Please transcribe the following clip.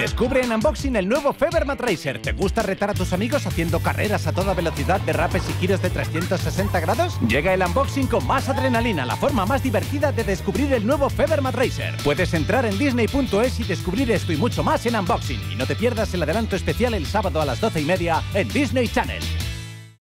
Descubre en unboxing el nuevo Febermat Racer. ¿Te gusta retar a tus amigos haciendo carreras a toda velocidad, de derrapes y giros de 360 grados? Llega el unboxing con más adrenalina, la forma más divertida de descubrir el nuevo Febermat Racer. Puedes entrar en disney.es y descubrir esto y mucho más en unboxing. Y no te pierdas el adelanto especial el sábado a las 12 y media en Disney Channel.